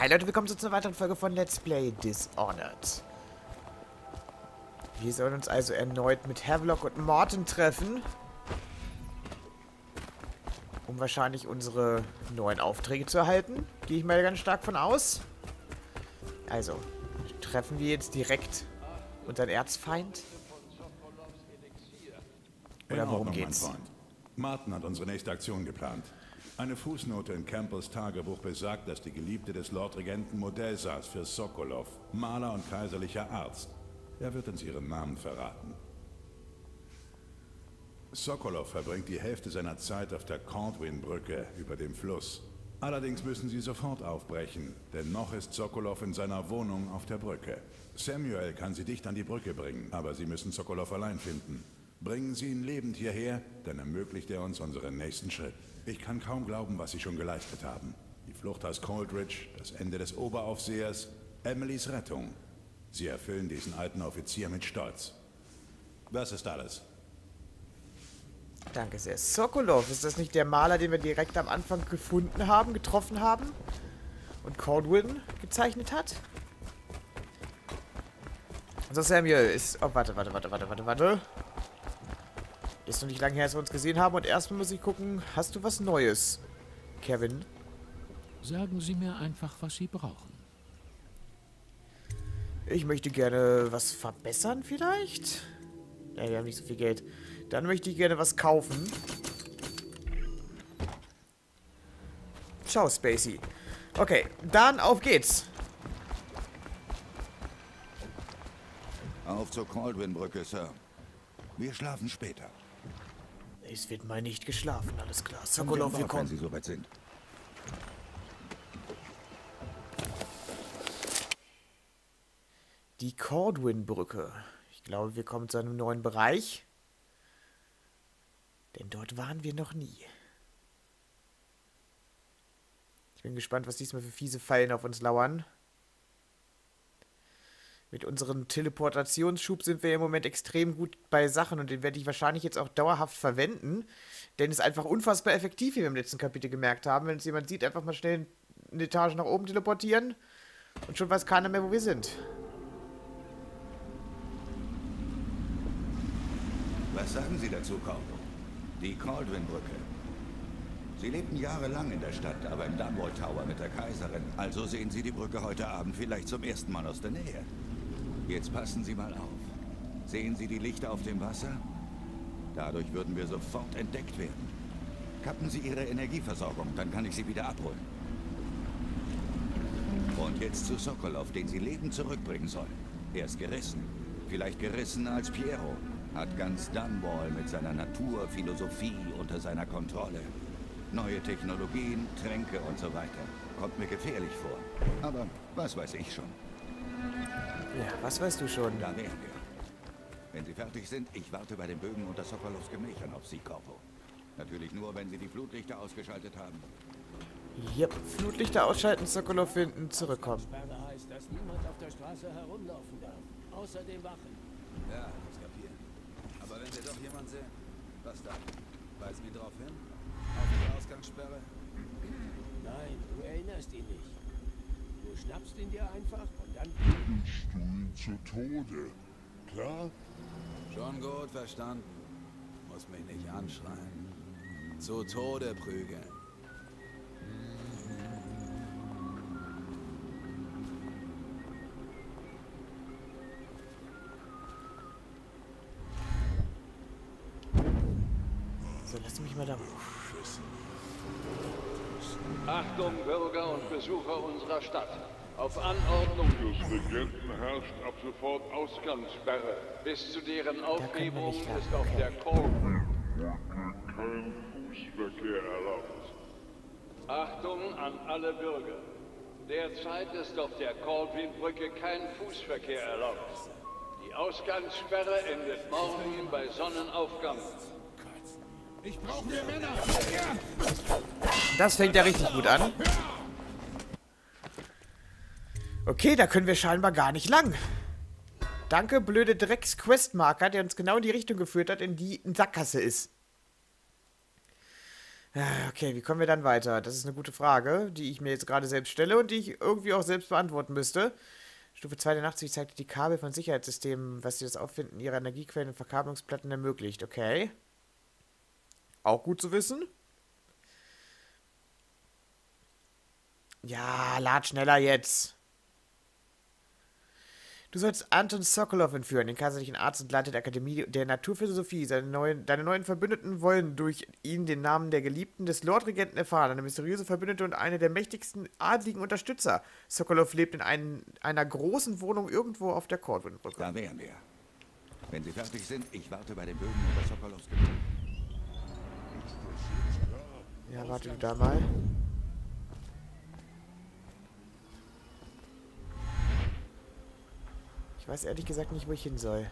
Hi Leute, willkommen zu einer weiteren Folge von Let's Play Dishonored. Wir sollen uns also erneut mit Havelock und Morton treffen. Um wahrscheinlich unsere neuen Aufträge zu erhalten. Gehe ich mal ganz stark von aus. Also, treffen wir jetzt direkt unseren Erzfeind? Oder worum geht's? Martin hat unsere nächste Aktion geplant. Eine Fußnote in Campbells Tagebuch besagt, dass die Geliebte des Lordregenten Modell saß für Sokolov, Maler und kaiserlicher Arzt. Er wird uns ihren Namen verraten. Sokolov verbringt die Hälfte seiner Zeit auf der Caldwin-Brücke über dem Fluss. Allerdings müssen sie sofort aufbrechen, denn noch ist Sokolov in seiner Wohnung auf der Brücke. Samuel kann sie dicht an die Brücke bringen, aber sie müssen Sokolov allein finden. Bringen Sie ihn lebend hierher, dann ermöglicht er uns unseren nächsten Schritt. Ich kann kaum glauben, was Sie schon geleistet haben. Die Flucht aus Coldridge, das Ende des Oberaufsehers, Emilys Rettung. Sie erfüllen diesen alten Offizier mit Stolz. Das ist alles. Danke sehr. Sokolov, ist das nicht der Maler, den wir direkt am Anfang gefunden haben, getroffen haben? Und Caldwin gezeichnet hat? Also Samuel ist... Oh, warte, warte, warte, warte, warte, warte. Ist noch nicht lange her, dass wir uns gesehen haben. Und erstmal muss ich gucken, hast du was Neues, Kevin? Sagen Sie mir einfach, was Sie brauchen. Ich möchte gerne was verbessern vielleicht. Ja, wir haben nicht so viel Geld. Dann möchte ich gerne was kaufen. Ciao, Spacey. Okay, dann auf geht's. Auf zur Caldwin-Brücke, Sir. Wir schlafen später. Es wird mal nicht geschlafen, alles klar. Sokolov, wir kommen. Wenn Sie soweit sind. Die Cordwin-Brücke. Ich glaube, wir kommen zu einem neuen Bereich. Denn dort waren wir noch nie. Ich bin gespannt, was diesmal für fiese Fallen auf uns lauern. Mit unserem Teleportationsschub sind wir im Moment extrem gut bei Sachen und den werde ich wahrscheinlich jetzt auch dauerhaft verwenden. Denn es ist einfach unfassbar effektiv, wie wir im letzten Kapitel gemerkt haben. Wenn es jemand sieht, einfach mal schnell eine Etage nach oben teleportieren und schon weiß keiner mehr, wo wir sind. Was sagen Sie dazu, Corpo? Die Caldwin-Brücke. Sie lebten jahrelang in der Stadt, aber im Dunwall Tower mit der Kaiserin. Also sehen Sie die Brücke heute Abend vielleicht zum ersten Mal aus der Nähe. Jetzt passen Sie mal auf. Sehen Sie die Lichter auf dem Wasser? Dadurch würden wir sofort entdeckt werden. Kappen Sie Ihre Energieversorgung, dann kann ich Sie wieder abholen. Und jetzt zu Sokolov, den Sie lebend zurückbringen sollen. Er ist gerissen. Vielleicht gerissener als Piero. Hat ganz Dunwall mit seiner Natur, Philosophie unter seiner Kontrolle. Neue Technologien, Tränke und so weiter. Kommt mir gefährlich vor. Aber was weiß ich schon. Ja, was weißt du schon? Da wären wir. Wenn Sie fertig sind, ich warte bei den Bögen unter Sokolovs Gemächern auf Sie, Corpo. Natürlich nur, wenn Sie die Flutlichter ausgeschaltet haben. Yep, Flutlichter ausschalten, Sokolov finden, zurückkommen. Heißt, dass niemand auf der Straße herumlaufen darf. Außer den Wachen. Ja, ich kapiere. Aber wenn wir doch jemanden sehen, was dann? Weisen wir drauf hin? Auf die Ausgangssperre? Nein, du erinnerst ihn nicht. Du schnappst ihn dir einfach und ihn zu Tode. Klar? Schon gut verstanden. Muss mich nicht anschreien. Zu Tode prügeln. So, lass mich mal da. Achtung, Bürger und Besucher unserer Stadt. Auf Anordnung Des Regenten herrscht ab sofort Ausgangssperre. Bis zu deren Aufhebung ist auf okay. der Col kein Fußverkehr erlaubt. Achtung an alle Bürger. Derzeit ist auf der Caldwin-Brücke kein Fußverkehr erlaubt. Die Ausgangssperre endet morgen bei Sonnenaufgang. Das fängt ja richtig gut an. Okay, da können wir scheinbar gar nicht lang. Danke, blöde Drecks-Questmarker, der uns genau in die Richtung geführt hat, in die eine Sackgasse ist. Ah, Okay, wie kommen wir dann weiter? Das ist eine gute Frage, die ich mir jetzt gerade selbst stelle und die ich irgendwie auch selbst beantworten müsste. Stufe 2 der Nachtsicht zeigt die Kabel von Sicherheitssystemen, was sie das Auffinden ihrer Energiequellen und Verkabelungsplatten ermöglicht. Okay. Auch gut zu wissen. Ja, lad schneller jetzt. Du sollst Anton Sokolov entführen, den kaiserlichen Arzt und Leiter der Akademie der Naturphilosophie. Neuen, deine neuen Verbündeten wollen durch ihn den Namen der Geliebten des Lordregenten erfahren, eine mysteriöse Verbündete und eine der mächtigsten adligen Unterstützer. Sokolov lebt in ein, einer großen Wohnung irgendwo auf der Cordwin-Brücke. Da wären wir. Wenn Sie fertig sind, ich warte bei den Bögen unter Sokolovs. Ja, warte du da mal. Weiß ehrlich gesagt nicht, wo ich hin soll.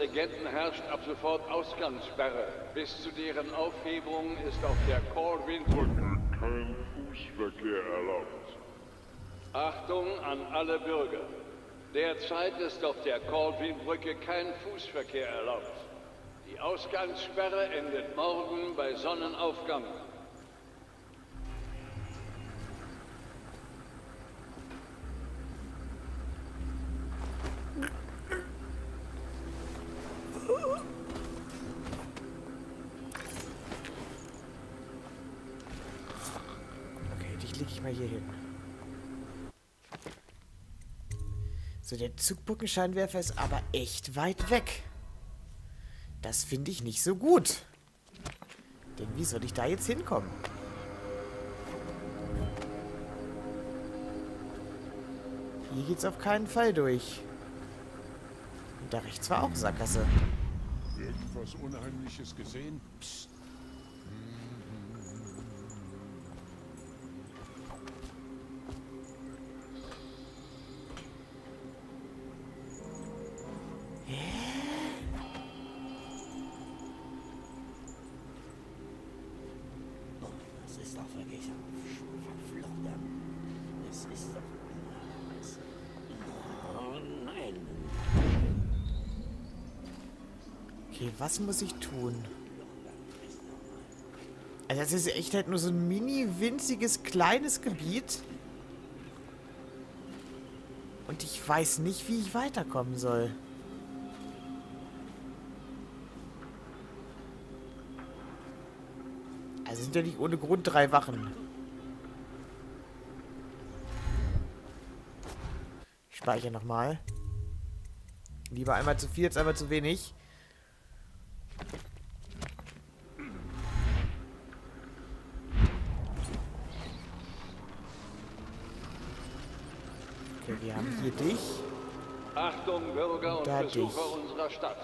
Regenten herrscht ab sofort Ausgangssperre. Bis zu deren Aufhebung ist auf der Corwin-Brücke Kein Fußverkehr erlaubt. Achtung an alle Bürger. Derzeit ist auf der Corwin-Brücke kein Fußverkehr erlaubt. Die Ausgangssperre endet morgen bei Sonnenaufgang. Okay, dich lege ich mal hier hin. So, der Zugbrückenscheinwerfer ist aber echt weit weg. Das finde ich nicht so gut. Denn wie soll ich da jetzt hinkommen? Hier geht's auf keinen Fall durch. Und da rechts war auch Sackgasse. Irgendwas Unheimliches gesehen? Psst. Okay, was muss ich tun? Also das ist echt halt nur so ein mini winziges kleines Gebiet. Und ich weiß nicht, wie ich weiterkommen soll. Also sind ja nicht ohne Grund drei Wachen. Ich speichere nochmal. Lieber einmal zu viel als einmal zu wenig. Okay, wir haben hier dich. Achtung, Bürger und Da Besucher dich. unserer Stadt.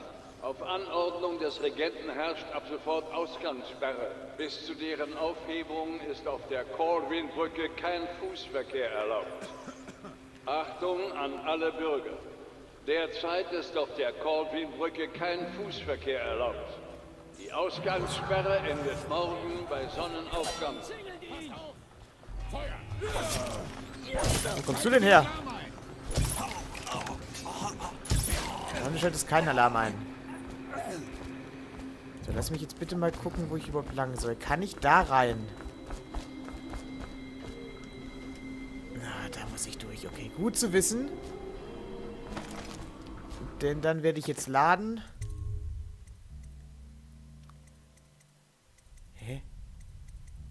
Auf Anordnung des Regenten herrscht ab sofort Ausgangssperre. Bis zu deren Aufhebung ist auf der Corwin-Brücke kein Fußverkehr erlaubt. Achtung an alle Bürger. Derzeit ist auf der Corwin-Brücke kein Fußverkehr erlaubt. Die Ausgangssperre endet morgen bei Sonnenaufgang. Wo kommst du denn her? Dann schaltet es kein Alarm ein. So, lass mich jetzt bitte mal gucken, wo ich überhaupt lang soll. Kann ich da rein? Na, da muss ich durch. Okay, gut zu wissen. Denn dann werde ich jetzt laden. Hä?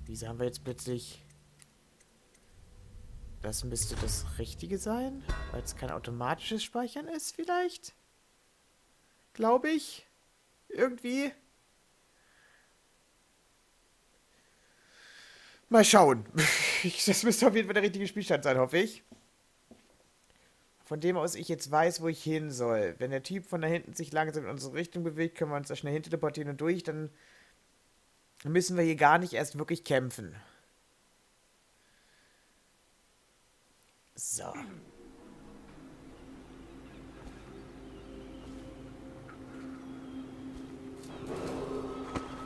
Wieso haben wir jetzt plötzlich... Das müsste das Richtige sein, weil es kein automatisches Speichern ist, vielleicht? Glaube ich. Irgendwie. Mal schauen. Das müsste auf jeden Fall der richtige Spielstand sein, hoffe ich. Von dem aus ich jetzt weiß, wo ich hin soll. Wenn der Typ von da hinten sich langsam in unsere Richtung bewegt, können wir uns da schnell hinter teleportieren und durch, dann müssen wir hier gar nicht erst wirklich kämpfen. So.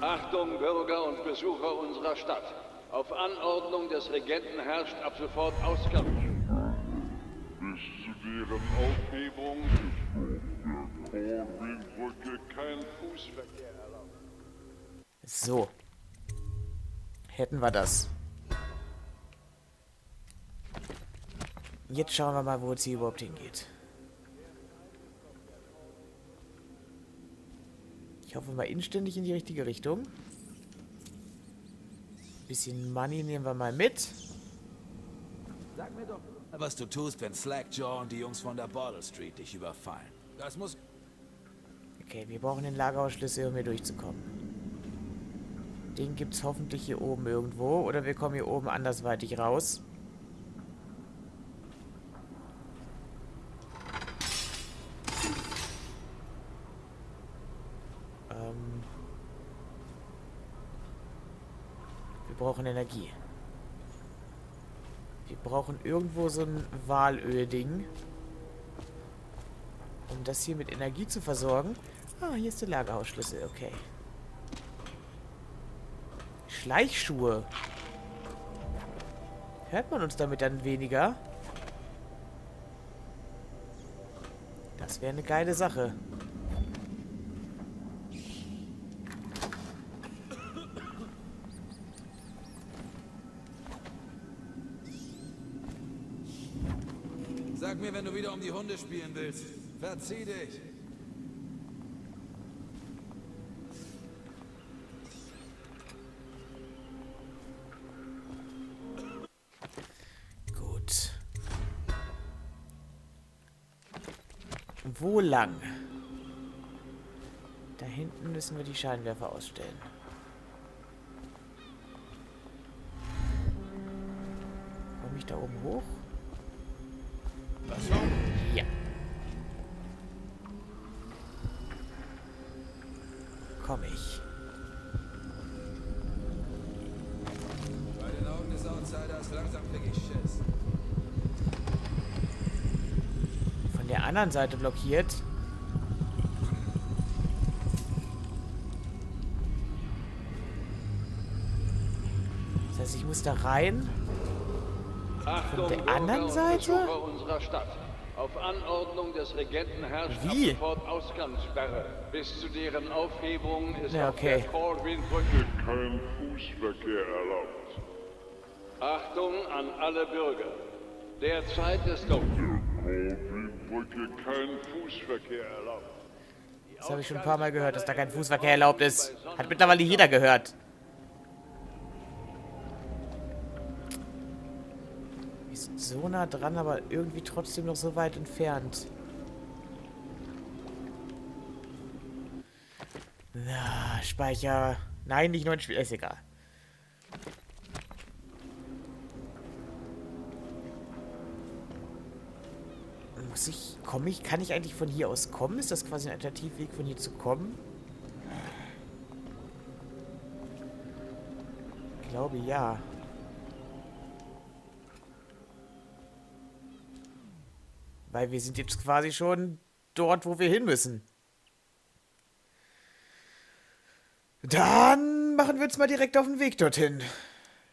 Achtung, Bürger und Besucher unserer Stadt. Auf Anordnung des Regenten herrscht ab sofort Ausgang. Bis zu deren Aufhebung ist der Corwin-Brücke kein Fußverkehr erlaubt. So. Hätten wir das. Jetzt schauen wir mal, wo es hier überhaupt hingeht. Ich hoffe mal inständig in die richtige Richtung. Bisschen Money nehmen wir mal mit. Sag mir doch, was du tust, wenn Slackjaw und die Jungs von der Bottle Street dich überfallen. Das muss... Okay, wir brauchen den Lagerhausschlüssel, um hier durchzukommen. Den gibt's hoffentlich hier oben irgendwo. Oder wir kommen hier oben andersweitig raus. Brauchen Energie. Wir brauchen irgendwo so ein Walöl-Ding. Um das hier mit Energie zu versorgen. Ah, hier ist der Lagerhausschlüssel, okay. Schleichschuhe. Hört man uns damit dann weniger? Das wäre eine geile Sache. Sag mir, wenn du wieder um die Hunde spielen willst. Verzieh dich. Gut. Wo lang? Da hinten müssen wir die Scheinwerfer ausstellen. Komme ich da oben hoch? Anderen Seite blockiert. Das heißt, ich muss da rein. Achtung, der Bürger anderen und Seite? Unserer Stadt. Auf Anordnung des Regenten herrscht Wie? Ausgangssperre. Bis zu deren Aufhebung ist Ja, auf okay. der Corwin-Brücke kein Fußverkehr erlaubt. Achtung an alle Bürger. Derzeit ist auf Corwin-Brücke kein Fußverkehr erlaubt. Das habe ich schon ein paar Mal gehört, dass da kein Fußverkehr erlaubt ist. Hat mittlerweile jeder gehört. Wir sind so nah dran, aber irgendwie trotzdem noch so weit entfernt. Na, Speicher. Nein, nicht neuen Spiel. Ist egal. Muss ich. Komme ich. Kann ich eigentlich von hier aus kommen? Ist das quasi ein Alternativweg, von hier zu kommen? Ich glaube ja. Weil wir sind jetzt quasi schon dort, wo wir hin müssen. Dann machen wir uns mal direkt auf den Weg dorthin.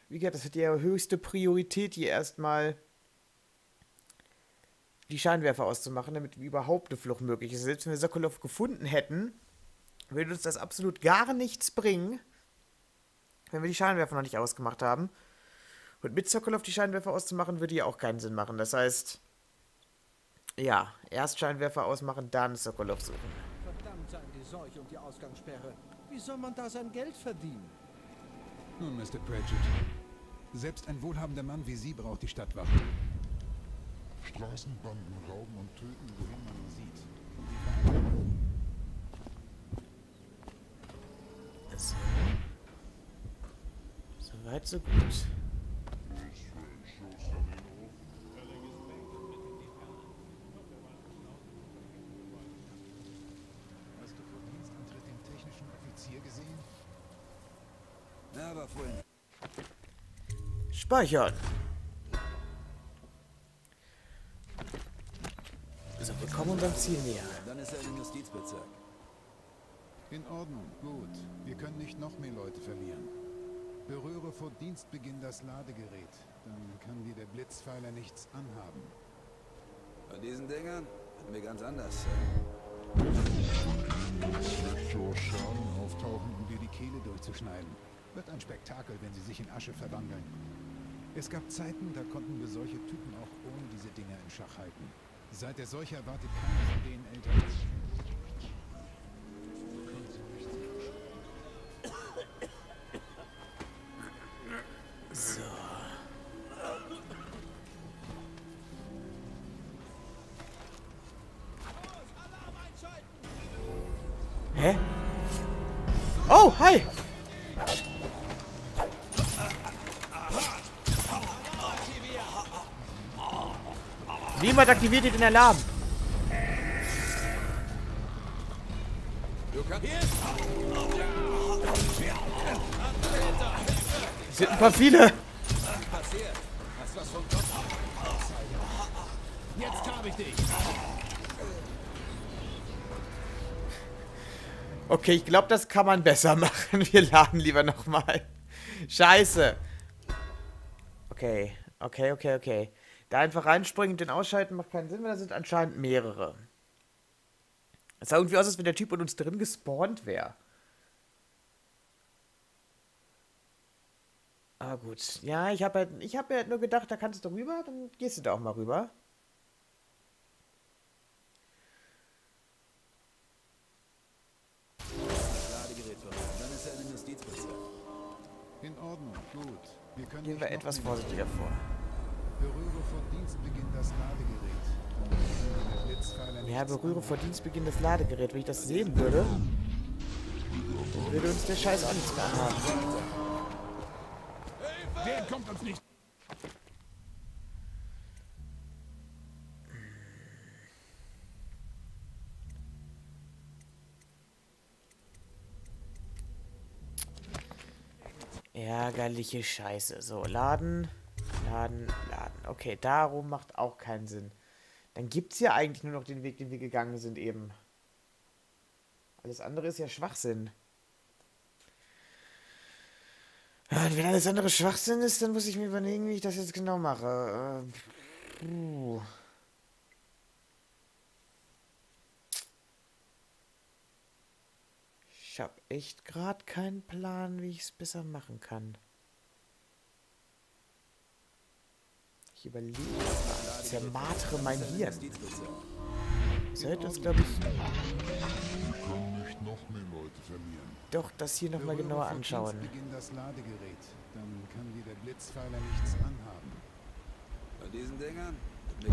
Wie gesagt, das hat ja höchste Priorität, hier erstmal die Scheinwerfer auszumachen, damit überhaupt eine Flucht möglich ist. Selbst wenn wir Sokolov gefunden hätten, würde uns das absolut gar nichts bringen, wenn wir die Scheinwerfer noch nicht ausgemacht haben. Und mit Sokolov die Scheinwerfer auszumachen, würde ja auch keinen Sinn machen. Das heißt, ja, erst Scheinwerfer ausmachen, dann Sokolov suchen. Verdammt seien die Seuche und die Ausgangssperre. Wie soll man da sein Geld verdienen? Nun, Mr. Pratchett, selbst ein wohlhabender Mann wie Sie braucht die Stadtwache. Straßenbanden rauben und töten, wohin man sieht. So. So weit, so gut. Hast So, wir kommen unserem Ziel näher. Dann ist er im Justizbezirk. In Ordnung, gut. Wir können nicht noch mehr Leute verlieren. Berühre vor Dienstbeginn das Ladegerät. Dann kann dir der Blitzpfeiler nichts anhaben. Bei diesen Dingern hatten wir ganz anders. Auftauchen, um dir die Kehle durchzuschneiden. Wird ein Spektakel, wenn sie sich in Asche verwandeln. Es gab Zeiten, da konnten wir solche Typen auch ohne diese Dinger in Schach halten. Seit der Seuche erwartet keiner von denen älter ist. Hä? Oh, hi! Niemand aktiviert den Alarm. Es sind ein paar viele. Okay, ich glaube, das kann man besser machen. Wir laden lieber nochmal. Scheiße. Okay, okay, okay, okay. Da einfach reinspringen und den ausschalten macht keinen Sinn, weil da sind anscheinend mehrere. Es sah irgendwie aus, als wenn der Typ in uns drin gespawnt wäre. Aber gut. Ja, ich habe halt, hab halt nur gedacht, da kannst du rüber, dann gehst du da auch mal rüber. Er Gehen wir etwas vorsichtiger vor. Ja, berühre vor. Dienstbeginn das Ladegerät. Wenn ich das sehen würde, würde uns der Scheiß auch nichts mehr anhaben. Der kommt uns nicht. Ärgerliche Scheiße. So, laden, laden, laden. Okay, darum macht auch keinen Sinn. Dann gibt es ja eigentlich nur noch den Weg, den wir gegangen sind eben. Alles andere ist ja Schwachsinn. Und wenn alles andere Schwachsinn ist, dann muss ich mir überlegen, wie ich das jetzt genau mache. Äh, puh. Ich habe echt gerade keinen Plan, wie ich es besser machen kann. Ich überlege. Ich zermartere mein Hirn. Sollte das, glaube ich, doch das hier nochmal genauer anschauen. Das Ladegerät. Dann kann dir der Blitzpfeiler nichts anhaben. Bei diesen Dingern. Wir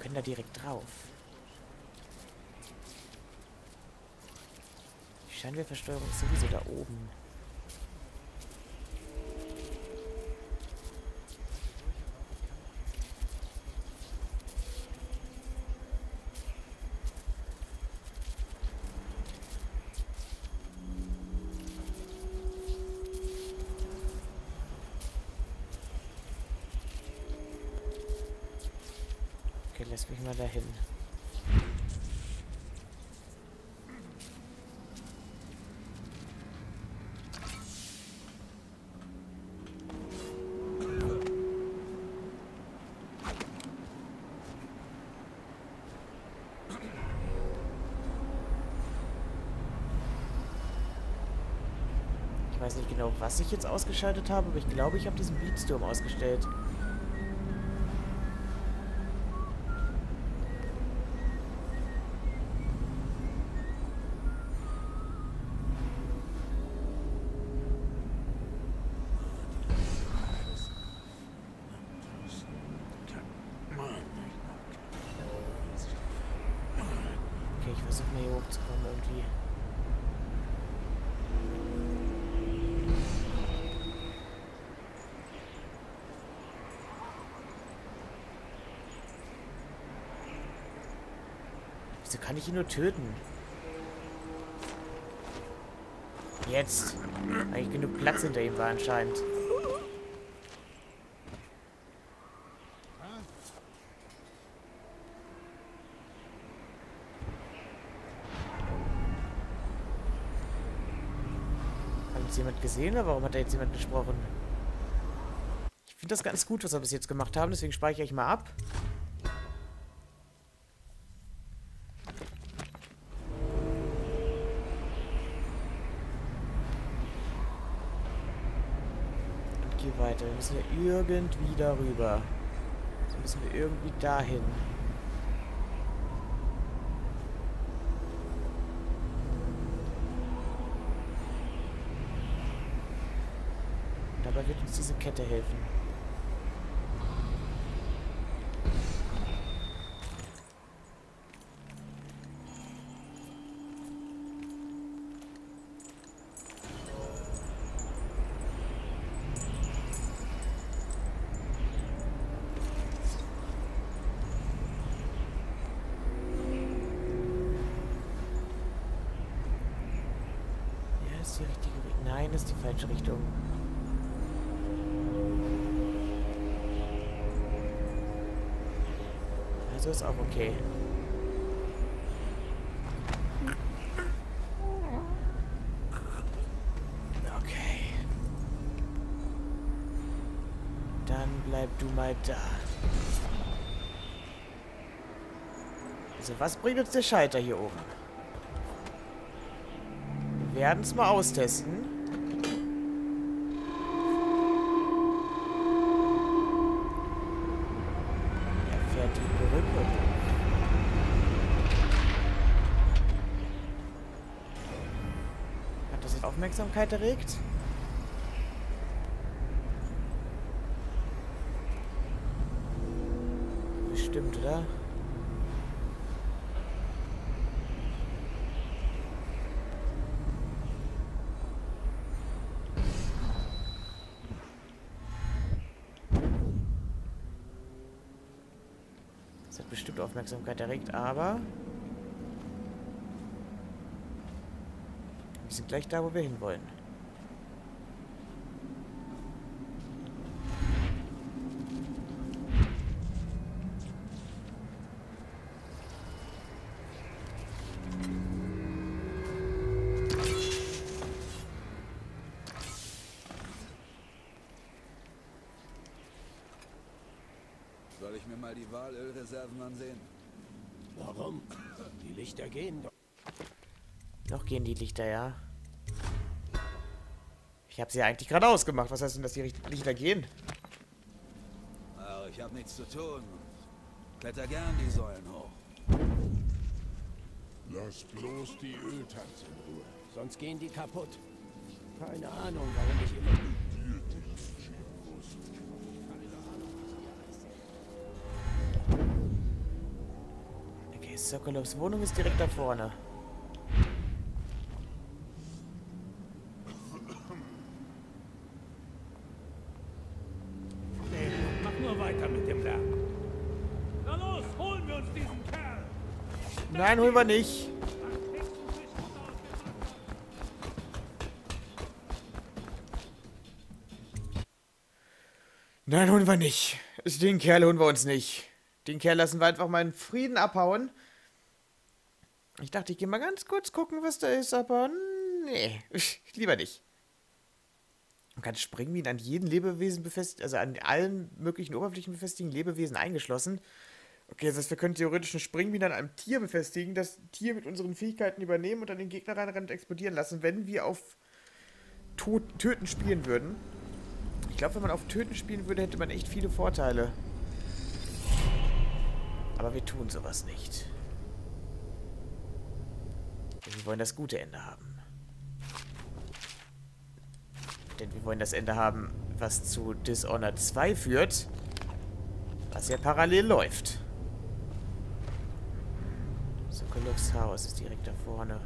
können da direkt drauf. Die Scheinwerfersteuerung ist sowieso da oben. Okay, lass mich mal dahin. Ich weiß nicht genau, was ich jetzt ausgeschaltet habe, aber ich glaube, ich habe diesen Beatsturm ausgestellt. Okay, ich versuche mal hier hochzukommen irgendwie. Wieso kann ich ihn nur töten? Jetzt. Weil genug Platz hinter ihm war anscheinend. Jemand gesehen oder warum hat da jetzt jemand gesprochen? Ich finde das ganz gut, was wir bis jetzt gemacht haben, deswegen speichere ich mal ab. Wir müssen ja irgendwie darüber. Also müssen wir irgendwie dahin. Dabei wird uns diese Kette helfen. Ist auch okay. Okay. Dann bleib du mal da. Also was bringt uns der Schalter hier oben? Wir werden es mal austesten. Er fährt die Brücke hoch. Hat das jetzt Aufmerksamkeit erregt? Bestimmt, oder? Das hat bestimmt Aufmerksamkeit erregt, aber... Wir sind gleich da, wo wir hinwollen. Soll ich mir mal die Walölreserven ansehen? Warum? Die Lichter gehen doch. Noch gehen die Lichter, ja. Ich habe sie ja eigentlich gerade ausgemacht. Was heißt denn, dass die Lichter gehen? Ach, ich habe nichts zu tun. Kletter gern die Säulen hoch. Lass bloß die Öltanks in Ruhe. Sonst gehen die kaputt. Keine Ahnung, warum ich immer... Okay, Sokolovs Wohnung ist direkt da vorne. Nein, holen wir nicht. Nein, holen wir nicht. Den Kerl holen wir uns nicht. Den Kerl lassen wir einfach mal in Frieden abhauen. Ich dachte, ich gehe mal ganz kurz gucken, was da ist, aber nee, lieber nicht. Man kann Springminen an jedem Lebewesen befestigen, also an allen möglichen Oberflächen befestigen, Lebewesen eingeschlossen. Okay, das heißt, wir können theoretisch eine Springmine an einem Tier befestigen, das Tier mit unseren Fähigkeiten übernehmen und dann den Gegner reinrennen und explodieren lassen, wenn wir auf Tod Töten spielen würden. Ich glaube, wenn man auf Töten spielen würde, hätte man echt viele Vorteile. Aber wir tun sowas nicht. Wir wollen das gute Ende haben. Denn wir wollen das Ende haben, was zu Dishonored 2 führt. Was ja parallel läuft. Sokolovs Haus ist direkt da vorne.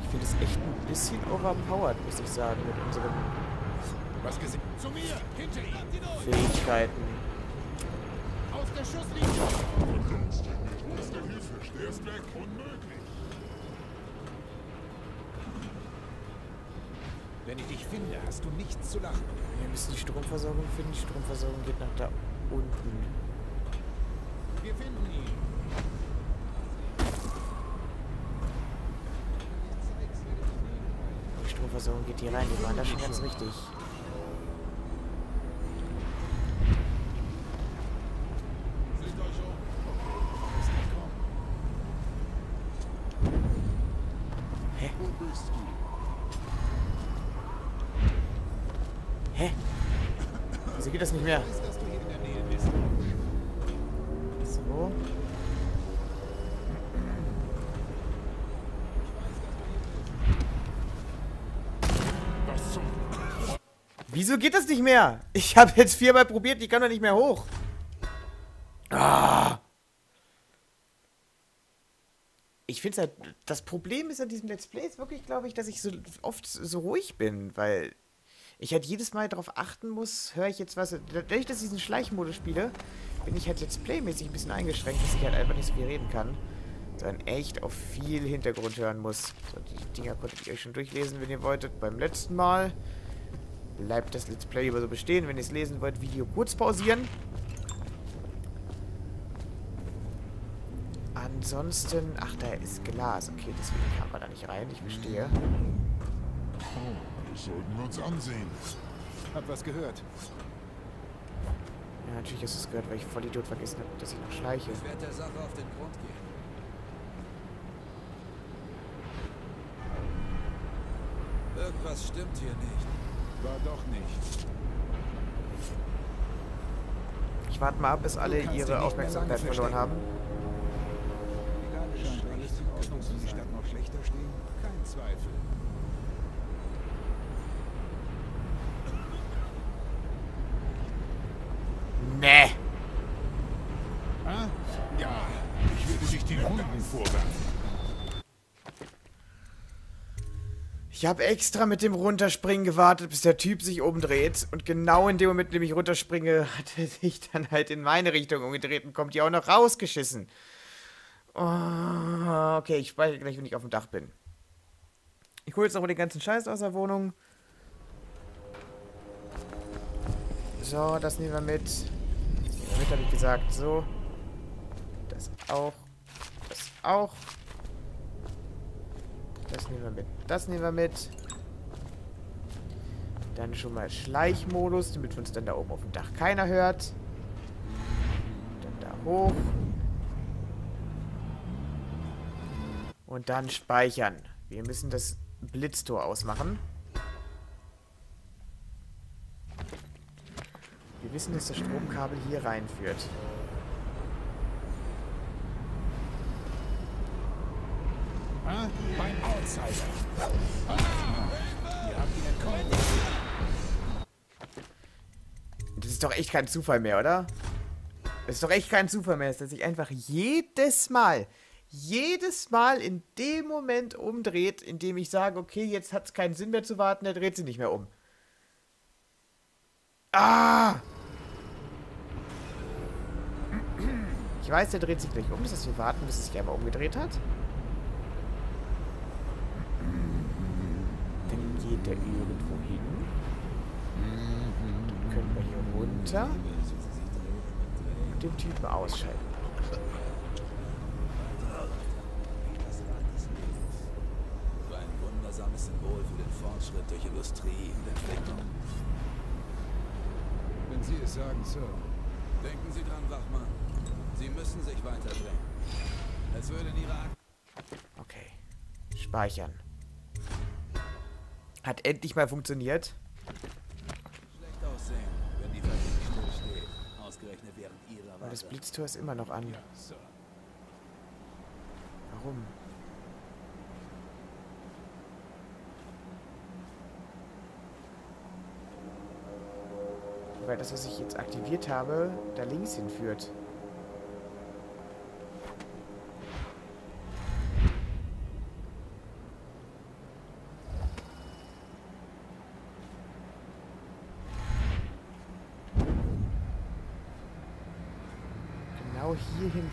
Ich finde es echt ein bisschen overpowered, muss ich sagen, mit unserem Was gesehen? Zu mir! Hinter ihm! Fähigkeiten. Aus der Schusslinie! Wo ist der Hilfisch? Der ist weg. Unmöglich. Wenn ich dich finde, hast du nichts zu lachen. Wir müssen die Stromversorgung finden. Die Stromversorgung geht nach da unten. Wir finden ihn. Die Stromversorgung geht hier rein. Die waren da schon ganz richtig. Wieso geht das nicht mehr? Ich habe jetzt viermal probiert, die kann doch nicht mehr hoch. Ah. Ich finde halt, das Problem ist an diesem Let's Play ist wirklich, glaube ich, dass ich so oft so ruhig bin, weil ich halt jedes Mal darauf achten muss, höre ich jetzt was. Dadurch, dass ich diesen Schleichmodus spiele, bin ich halt Let's Play-mäßig ein bisschen eingeschränkt, dass ich halt einfach nicht so viel reden kann, sondern echt auf viel Hintergrund hören muss. So, die Dinger konntet ihr euch schon durchlesen, wenn ihr wolltet, beim letzten Mal. Bleibt das Let's Play über so bestehen. Wenn ihr es lesen wollt, Video kurz pausieren. Ansonsten... Ach, da ist Glas. Okay, deswegen kam man da nicht rein. Ich verstehe. Oh, das sollten wir uns ansehen. Hab was gehört. Ja, natürlich hast du es gehört, weil ich voll Idiot vergessen habe, dass ich noch schleiche. Ich werde der Sache auf den Grund gehen. Irgendwas stimmt hier nicht. War doch nicht. Ich warte mal ab, bis alle ihre Aufmerksamkeit verloren haben. Scheint alles in Ordnung zu die Stadt noch schlechter stehen? Kein Zweifel. Nee. Ich habe extra mit dem Runterspringen gewartet, bis der Typ sich umdreht. Und genau in dem Moment, in dem ich runterspringe, hat er sich dann halt in meine Richtung umgedreht und kommt ja auch noch rausgeschissen. Oh, okay, ich speichere gleich, wenn ich auf dem Dach bin. Ich hole jetzt aber den ganzen Scheiß aus der Wohnung. So, das nehmen wir mit. Mit, habe ich gesagt. So. Das auch. Das auch. Das nehmen wir mit. Das nehmen wir mit. Dann schon mal Schleichmodus, damit uns dann da oben auf dem Dach keiner hört. Dann da hoch. Und dann speichern. Wir müssen das Blitztor ausmachen. Wir wissen, dass das Stromkabel hier reinführt. Beim Outsider. Ah! Ihr habt ihn entkommen. Das ist doch echt kein Zufall mehr, oder? Das ist doch echt kein Zufall mehr, dass sich einfach jedes Mal, jedes Mal in dem Moment umdreht, in dem ich sage, okay, jetzt hat es keinen Sinn mehr zu warten, er dreht sich nicht mehr um. Ah! Ich weiß, der dreht sich gleich um. Das heißt, wir warten, bis er sich einmal umgedreht hat. Dann geht er irgendwo hin. Dann können wir hier runter. Und den Typen ausschalten. So ein wundersames Symbol für den Fortschritt durch Industrie und Entwicklung. Wenn Sie es sagen, Sir. Denken Sie dran, Wachmann. Sie müssen sich weiterbringen. Es würden Ihre Ak Okay. Speichern. Hat endlich mal funktioniert. Aber das. Blitztor ist immer noch an. Warum? Weil das, was ich jetzt aktiviert habe, da links hinführt.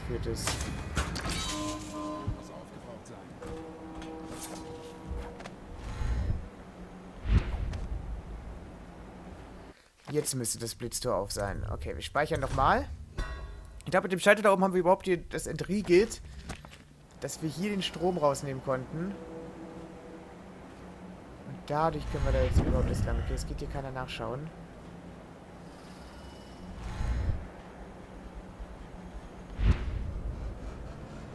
Hierhin führt es. Muss aufgebraucht sein. Jetzt müsste das Blitztor auf sein. Okay, wir speichern nochmal. Ich glaube, mit dem Schalter da oben haben wir überhaupt hier das entriegelt, dass wir hier den Strom rausnehmen konnten. Und dadurch können wir da jetzt überhaupt das lang. Okay, es geht hier keiner nachschauen.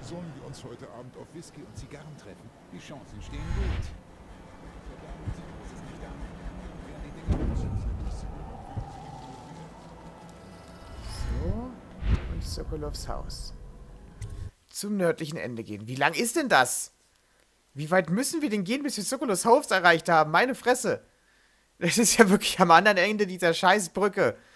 Sollen wir uns heute Abend auf Whisky und Zigarren treffen? Die Chancen stehen gut. So. Und Sokolovs Haus. Zum nördlichen Ende gehen. Wie lang ist denn das? Wie weit müssen wir denn gehen, bis wir Sokolovs Haus erreicht haben? Meine Fresse. Das ist ja wirklich am anderen Ende dieser Scheißbrücke. Ah,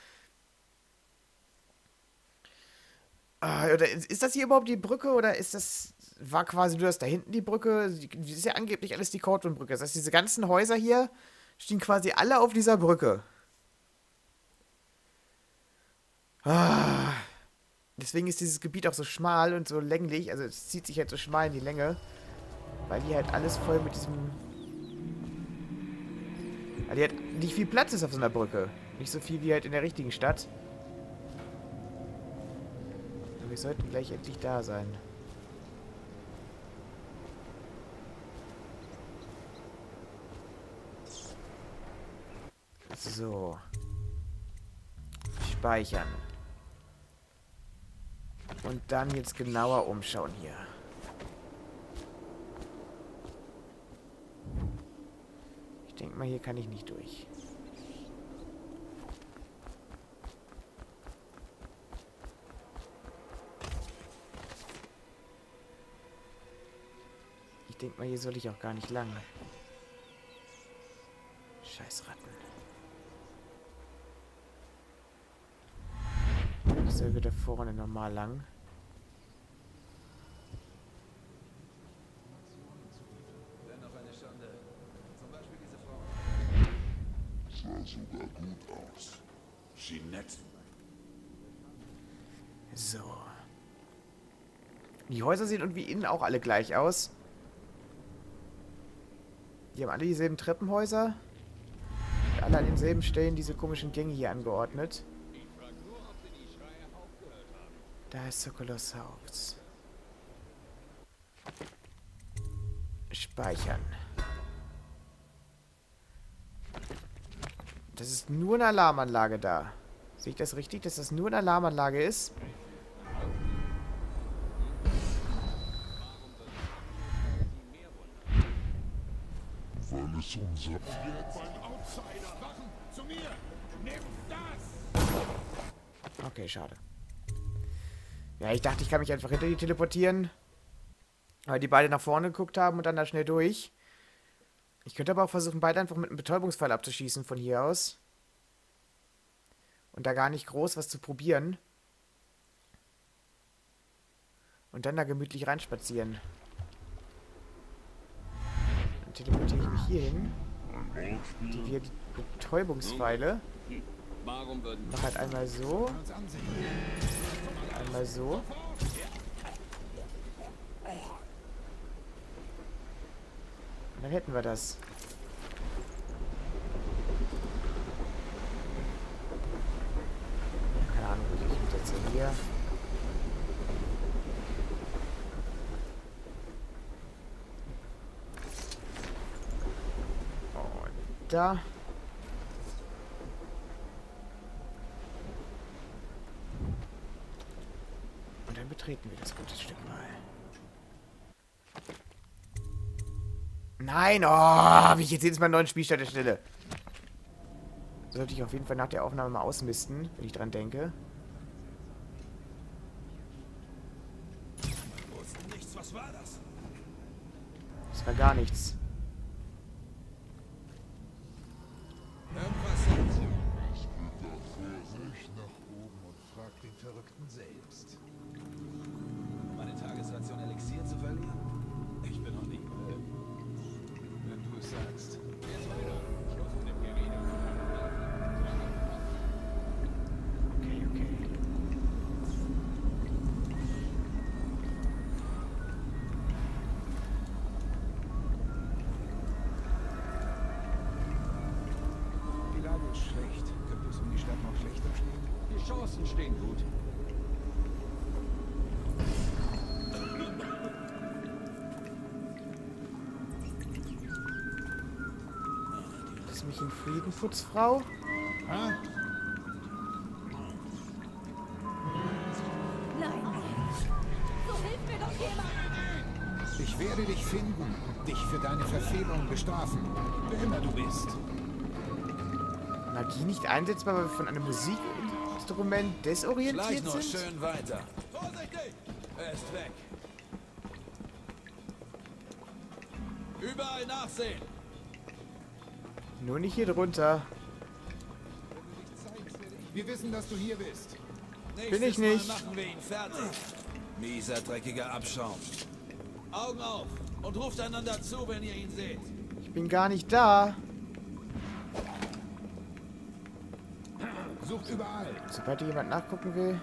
oder ist das hier überhaupt die Brücke oder ist das. War quasi nur das da hinten die Brücke? Das ist ja angeblich alles die Cordon-Brücke. Das heißt, diese ganzen Häuser hier stehen quasi alle auf dieser Brücke. Ah. Deswegen ist dieses Gebiet auch so schmal und so länglich. Also es zieht sich halt so schmal in die Länge. Weil hier halt alles voll mit diesem... Weil hier halt nicht viel Platz ist auf so einer Brücke. Nicht so viel wie halt in der richtigen Stadt. Wir sollten gleich endlich da sein. So. Speichern. Und dann jetzt genauer umschauen hier. Ich denke mal, hier kann ich nicht durch. Ich denke mal, hier soll ich auch gar nicht lang. Scheiß Ratten. Ich soll wieder vorne normal lang. So. Die Häuser sehen irgendwie innen auch alle gleich aus. Die haben alle dieselben Treppenhäuser. Und alle an denselben Stellen diese komischen Gänge hier angeordnet. Da ist Sokolos Haus. Speichern. Das ist nur eine Alarmanlage da. Sehe ich das richtig, dass das nur eine Alarmanlage ist? Es unser! Okay, schade. Ja, ich dachte, ich kann mich einfach hinter die teleportieren. Weil die beide nach vorne geguckt haben und dann da schnell durch. Ich könnte aber auch versuchen, beide einfach mit einem Betäubungsfall abzuschießen von hier aus. Und da gar nicht groß was zu probieren. Und dann da gemütlich reinspazieren. Teleportiere ich mich hier hin. Aktiviere die würden Mach halt einmal so. Einmal so. Und dann hätten wir das. Keine Ahnung, wie ich mich jetzt hier. Und da. Und dann betreten wir das gute Stück mal. Nein, oh, habe ich jetzt jedes Mal einen neuen Spielstand erstelle. Sollte ich auf jeden Fall nach der Aufnahme mal ausmisten, wenn ich dran denke. Das war gar nichts. Mich in Frieden, Putzfrau. Nein. So hilft mir doch jemand. Ich werde dich finden und dich für deine Verfehlung bestrafen. Wer immer du bist. Magie nicht einsetzbar, weil wir von einem Musikinstrument Schleich desorientiert nur sind? schön weiter. Vorsichtig! Er ist weg. Überall nachsehen. Nur nicht hier drunter. Wir wissen, dass du hier bist. Nächstes ich nicht. Mal machen wir ihn fertig. Mieser, dreckiger Abschaum. Augen auf und ruft einander zu, wenn ihr ihn seht. Ich bin gar nicht da. Sucht überall. Sobald hier jemand nachgucken will,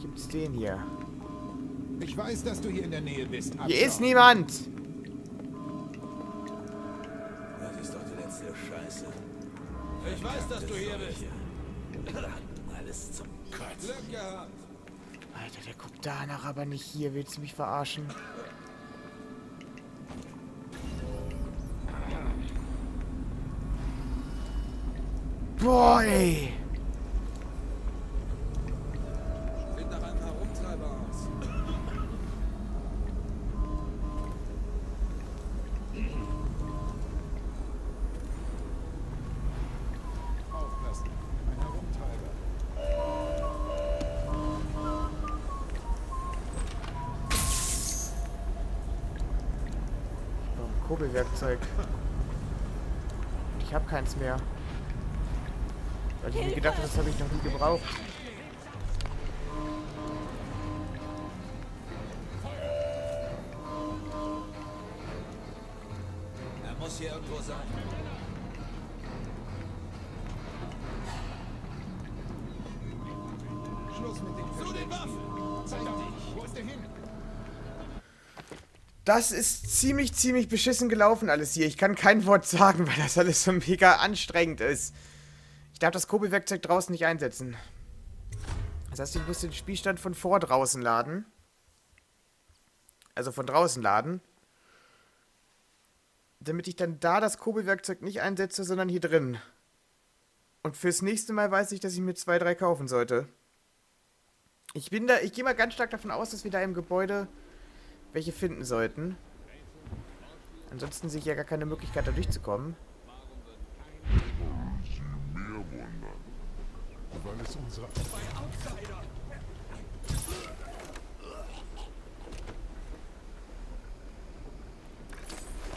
gibt's den hier. Ich weiß, dass du hier in der Nähe bist. Hier Abschau. ist niemand. Ich weiß, dass du hier bist. Alles zum Kotz. Glück gehabt. Alter, der guckt danach aber nicht hier. Willst du mich verarschen? Boah, ey. Kurbelwerkzeug. Und ich habe keins mehr. Weil ich mir gedacht habe, das habe ich noch nie gebraucht. Er muss hier irgendwo sein. Das ist ziemlich, ziemlich beschissen gelaufen alles hier. Ich kann kein Wort sagen, weil das alles so mega anstrengend ist. Ich darf das Kurbelwerkzeug draußen nicht einsetzen. Das heißt, ich muss den Spielstand von vor draußen laden. Also von draußen laden. Damit ich dann da das Kurbelwerkzeug nicht einsetze, sondern hier drin. Und fürs nächste Mal weiß ich, dass ich mir zwei, drei kaufen sollte. Ich bin da, ich gehe mal ganz stark davon aus, dass wir da im Gebäude welche finden sollten. Ansonsten sehe ich ja gar keine Möglichkeit, da durchzukommen.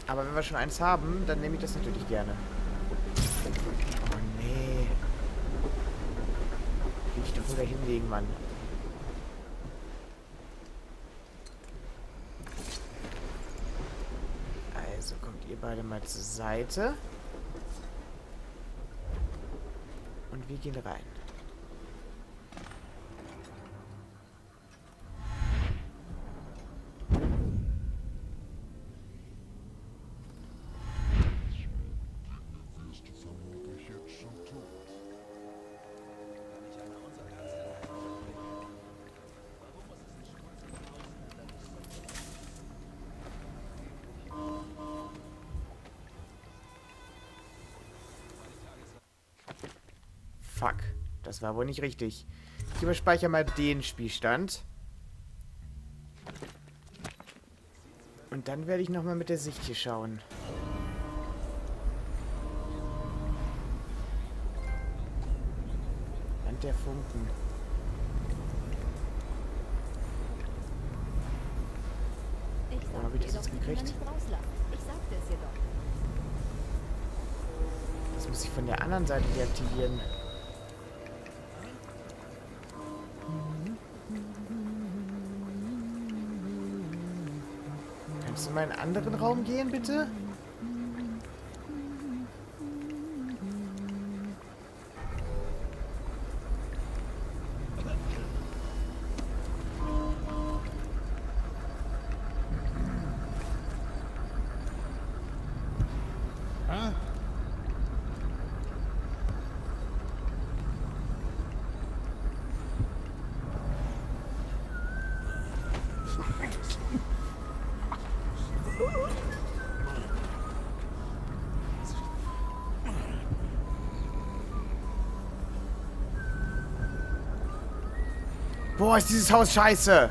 Aber wenn wir schon eins haben, dann nehme ich das natürlich gerne. Oh nee. Will ich doch wieder hinlegen, Mann. Also kommt ihr beide mal zur Seite. Und wir gehen rein. Fuck. Das war wohl nicht richtig. Ich überspeichere mal den Spielstand. Und dann werde ich nochmal mit der Sicht hier schauen. Land der Funken. Ich Wo sag hab ich das jetzt gekriegt? Das muss ich von der anderen Seite deaktivieren. Anderen Raum gehen, bitte? Boah, ist dieses Haus scheiße.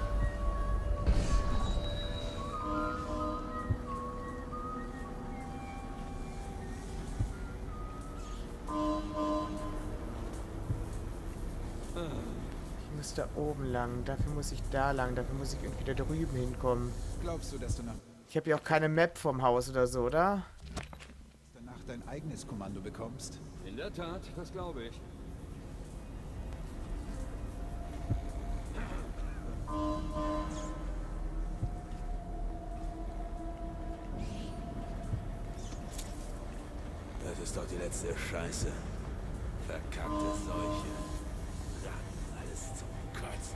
Ich muss da oben lang, dafür muss ich da lang, dafür muss ich irgendwie da drüben hinkommen. Glaubst du, dass du nach, Ich habe ja auch keine Map vom Haus oder so, oder? danach dein eigenes Kommando bekommst? In der Tat, das glaube ich. Letzte Scheiße. Verkackte Seuche. Alles zum Kotzen.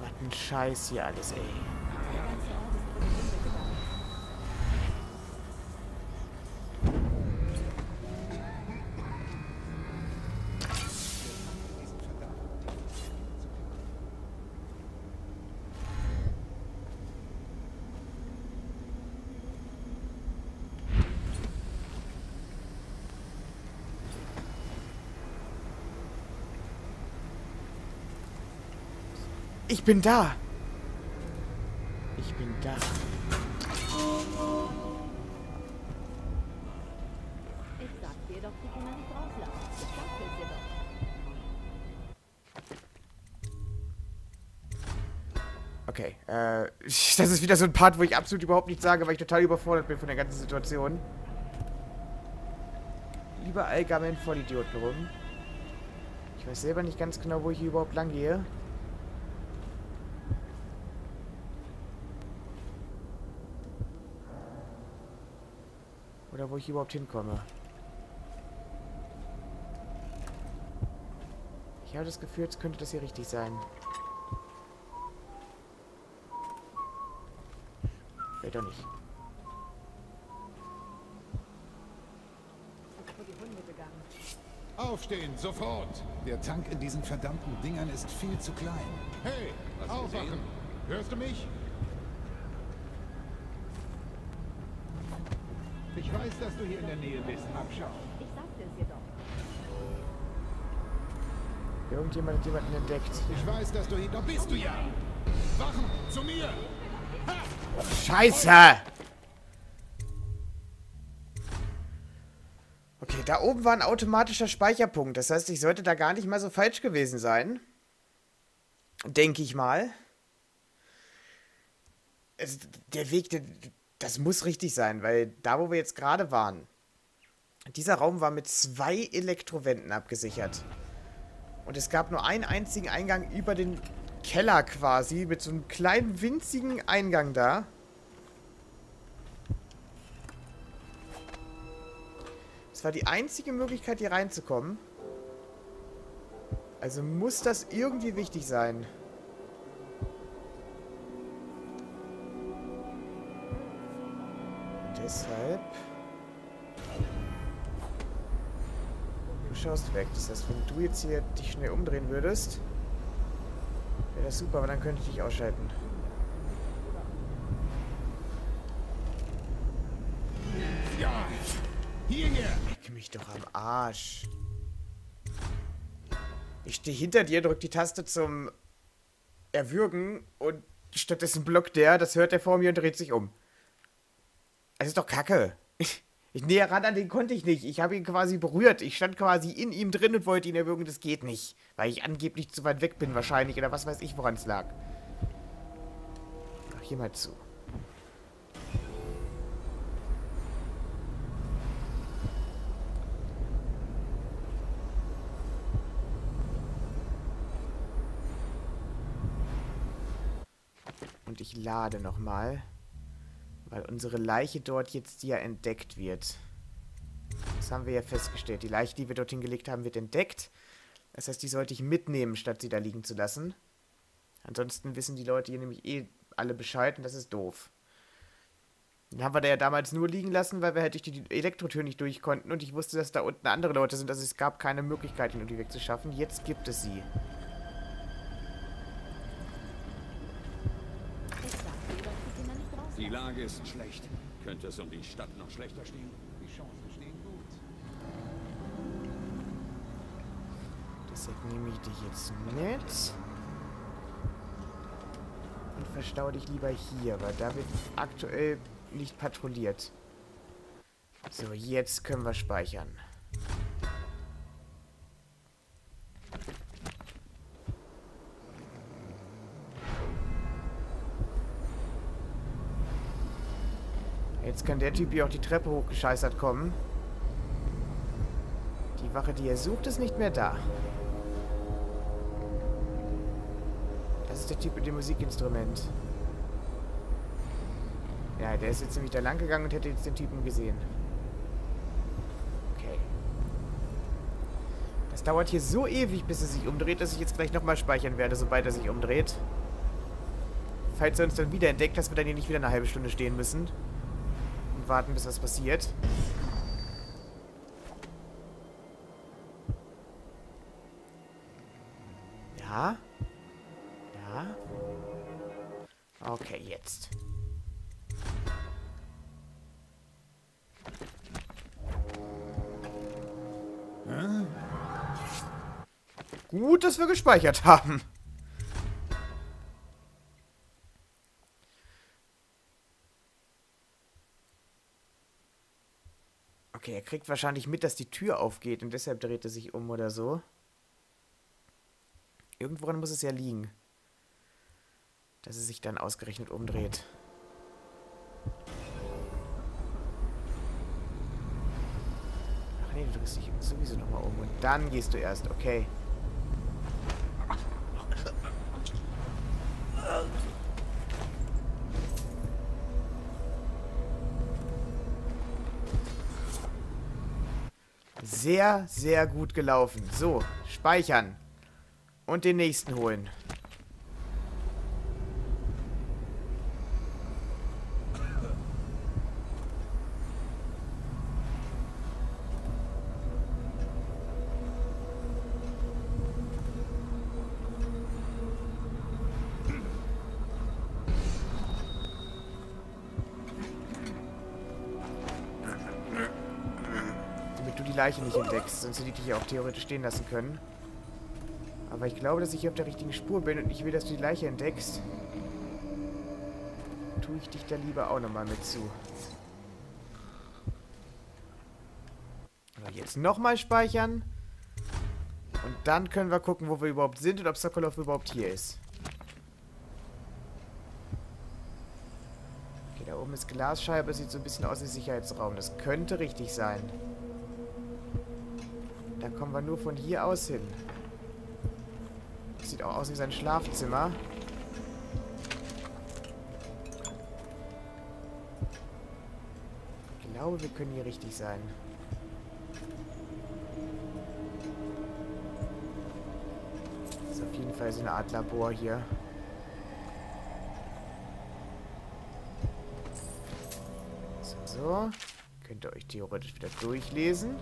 Was ein Scheiß hier alles, ey. Ich bin da. Ich bin da. Ich sag dir doch, die Finger nicht rauslassen. Ich sagte es dir doch. Okay, äh, das ist wieder so ein Part, wo ich absolut überhaupt nichts sage, weil ich total überfordert bin von der ganzen Situation. Überall gammeln Vollidioten rum. Ich weiß selber nicht ganz genau, wo ich hier überhaupt lang gehe. Wo ich überhaupt hinkomme. Ich habe das Gefühl, jetzt könnte das hier richtig sein. Vielleicht doch nicht. Aufstehen, sofort! Der Tank in diesen verdammten Dingern ist viel zu klein. Hey, aufwachen! Hörst du mich? Ich weiß, dass du hier in der Nähe bist. Abschau. Ich sagte es dir doch. Irgendjemand hat jemanden entdeckt. Ich weiß, dass du hier... Da bist du ja! Wachen, zu mir! Scheiße! Okay, da oben war ein automatischer Speicherpunkt. Das heißt, ich sollte da gar nicht mal so falsch gewesen sein. Denke ich mal. Also, der Weg, der, das muss richtig sein, weil da, wo wir jetzt gerade waren, dieser Raum war mit zwei Elektrowänden abgesichert. Und es gab nur einen einzigen Eingang über den Keller quasi, mit so einem kleinen winzigen Eingang da. Das war die einzige Möglichkeit, hier reinzukommen. Also muss das irgendwie wichtig sein. Deshalb... Du schaust weg. Das heißt, wenn du jetzt hier dich schnell umdrehen würdest, wäre das super, aber dann könnte ich dich ausschalten. Ja! Hierher! Leck mich doch am Arsch. Ich stehe hinter dir, drück die Taste zum Erwürgen und stattdessen blockt der, das hört er vor mir und dreht sich um. Das ist doch kacke. Ich, näher ran an den konnte ich nicht. Ich habe ihn quasi berührt. Ich stand quasi in ihm drin und wollte ihn erwürgen. Das geht nicht. Weil ich angeblich zu weit weg bin wahrscheinlich. Oder was weiß ich, woran es lag. Ach, hier mal zu. Und ich lade nochmal. Weil unsere Leiche dort jetzt ja entdeckt wird. Das haben wir ja festgestellt. Die Leiche, die wir dorthin gelegt haben, wird entdeckt. Das heißt, die sollte ich mitnehmen, statt sie da liegen zu lassen. Ansonsten wissen die Leute hier nämlich eh alle Bescheid und das ist doof. Den haben wir da ja damals nur liegen lassen, weil wir halt durch die Elektrotür nicht durch konnten und ich wusste, dass da unten andere Leute sind. Also es gab keine Möglichkeit, ihn irgendwie wegzuschaffen. Jetzt gibt es sie. Ich sagte dir doch, die Finger nicht rauslassen. Die Lage ist schlecht. Könnte es um die Stadt noch schlechter stehen? Die Chancen stehen gut. Deshalb nehme ich dich jetzt mit. Und verstaue dich lieber hier, weil da wird aktuell nicht patrouilliert. So, jetzt können wir speichern. Jetzt kann der Typ hier auch die Treppe hochgescheißert kommen. Die Wache, die er sucht, ist nicht mehr da. Das ist der Typ mit dem Musikinstrument. Ja, der ist jetzt nämlich da lang gegangen und hätte jetzt den Typen gesehen. Okay. Das dauert hier so ewig, bis er sich umdreht, dass ich jetzt gleich nochmal speichern werde, sobald er sich umdreht. Falls er uns dann wieder entdeckt, dass wir dann hier nicht wieder eine halbe Stunde stehen müssen. Und warten, bis was passiert. Ja. Ja. Okay, jetzt. Gut, dass wir gespeichert haben. Okay, er kriegt wahrscheinlich mit, dass die Tür aufgeht und deshalb dreht er sich um oder so. Irgendworan muss es ja liegen. Dass er sich dann ausgerechnet umdreht. Ach nee, du drehst dich sowieso nochmal um. Und dann gehst du erst, okay. Sehr, sehr gut gelaufen. So, speichern. Und den nächsten holen. Leiche nicht entdeckst, sonst hätte ich dich ja auch theoretisch stehen lassen können. Aber ich glaube, dass ich hier auf der richtigen Spur bin und ich will, dass du die Leiche entdeckst. Tue ich dich da lieber auch nochmal mit zu. Jetzt nochmal speichern. Und dann können wir gucken, wo wir überhaupt sind und ob Sokolov überhaupt hier ist. Okay, da oben ist Glasscheibe. Sieht so ein bisschen aus wie Sicherheitsraum. Das könnte richtig sein. Da kommen wir nur von hier aus hin. Sieht auch aus wie sein Schlafzimmer. Ich glaube, wir können hier richtig sein. Das ist auf jeden Fall so eine Art Labor hier. So. Könnt ihr euch theoretisch wieder durchlesen.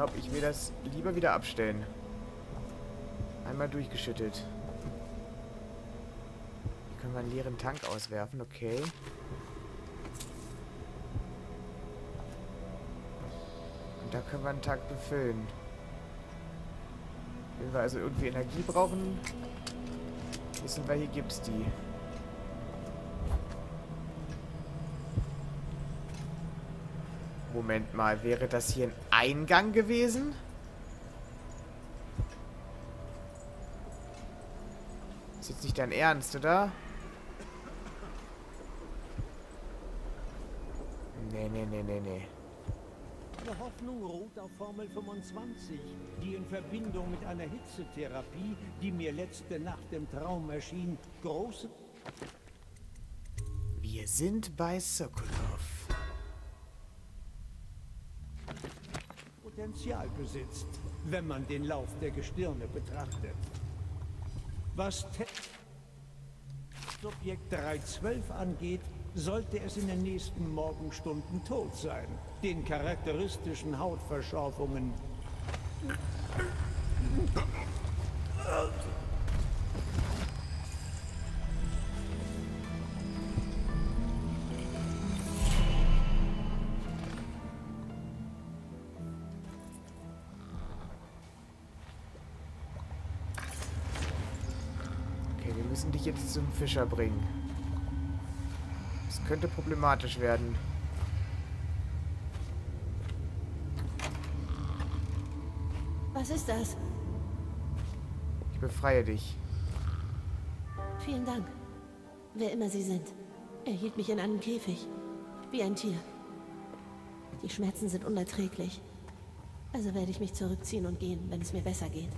Glaube, ich will das lieber wieder abstellen. Einmal durchgeschüttelt. Hier können wir einen leeren Tank auswerfen, okay. Und da können wir einen Tank befüllen. Wenn wir also irgendwie Energie brauchen, wissen wir, hier gibt's die. Moment mal, wäre das hier ein Eingang gewesen? Ist jetzt nicht dein Ernst, oder? Nee, nee, nee, nee, nee. Meine Hoffnung ruht auf Formel 25, die in Verbindung mit einer Hitzetherapie, die mir letzte Nacht im Traum erschien, große Wir sind bei Sokolov. Potenzial besitzt, wenn man den Lauf der Gestirne betrachtet. Was Te Subjekt 312 angeht, sollte es in den nächsten Morgenstunden tot sein. Den charakteristischen Hautverschorfungen. Müssen dich jetzt zum Fischer bringen. Das könnte problematisch werden. Was ist das? Ich befreie dich. Vielen Dank. Wer immer Sie sind. Er hielt mich in einem Käfig. Wie ein Tier. Die Schmerzen sind unerträglich. Also werde ich mich zurückziehen und gehen, wenn es mir besser geht.